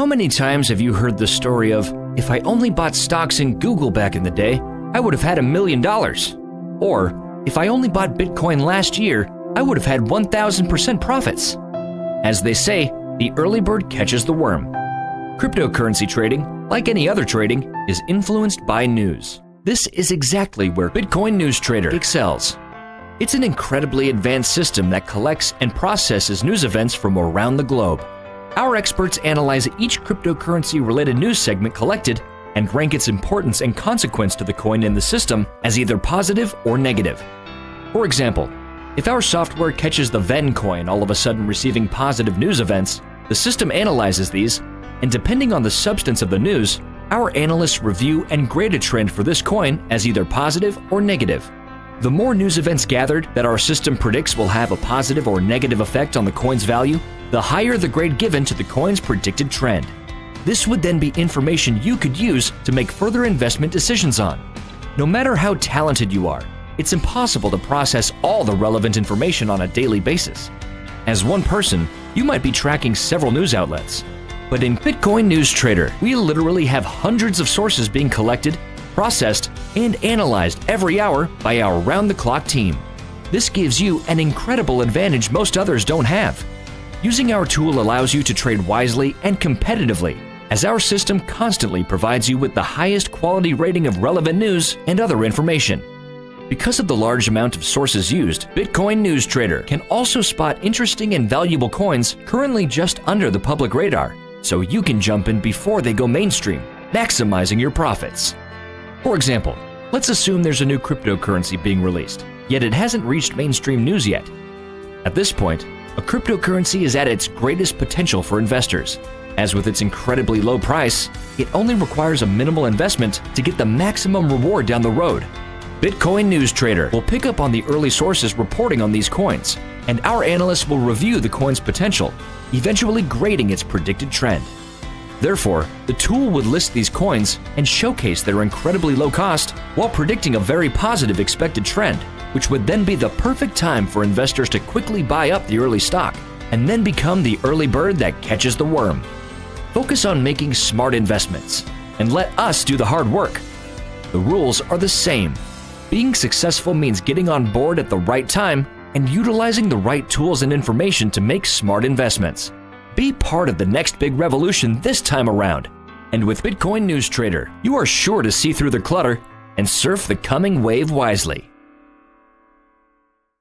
How many times have you heard the story of, if I only bought stocks in Google back in the day, I would have had a million dollars? Or, if I only bought Bitcoin last year, I would have had 1000% profits. As they say, the early bird catches the worm. Cryptocurrency trading, like any other trading, is influenced by news. This is exactly where Bitcoin News Trader excels. It's an incredibly advanced system that collects and processes news events from around the globe. Our experts analyze each cryptocurrency related news segment collected and rank its importance and consequence to the coin in the system as either positive or negative. For example, if our software catches the Ven coin all of a sudden receiving positive news events, the system analyzes these, and depending on the substance of the news, our analysts review and grade a trend for this coin as either positive or negative. The more news events gathered that our system predicts will have a positive or negative effect on the coin's value, the higher the grade given to the coin's predicted trend. This would then be information you could use to make further investment decisions on. No matter how talented you are, it's impossible to process all the relevant information on a daily basis. As one person, you might be tracking several news outlets. But in Bitcoin News Trader, we literally have hundreds of sources being collected, processed, and analyzed every hour by our round the clock team. This gives you an incredible advantage most others don't have. Using our tool allows you to trade wisely and competitively, as our system constantly provides you with the highest quality rating of relevant news and other information. Because of the large amount of sources used, Bitcoin News Trader can also spot interesting and valuable coins currently just under the public radar, so you can jump in before they go mainstream, maximizing your profits. For example, let's assume there's a new cryptocurrency being released, yet it hasn't reached mainstream news yet. At this point, a cryptocurrency is at its greatest potential for investors. As with its incredibly low price, it only requires a minimal investment to get the maximum reward down the road Bitcoin News Trader will pick up on the early sources reporting on these coins, and our analysts will review the coin's potential, eventually grading its predicted trend. Therefore, the tool would list these coins and showcase their incredibly low cost while predicting a very positive expected trend, which would then be the perfect time for investors to quickly buy up the early stock and then become the early bird that catches the worm. Focus on making smart investments and let us do the hard work. The rules are the same being successful means getting on board at the right time and utilizing the right tools and information to make smart investments. Be part of the next big revolution this time around. And with Bitcoin News Trader, you are sure to see through the clutter and surf the coming wave wisely.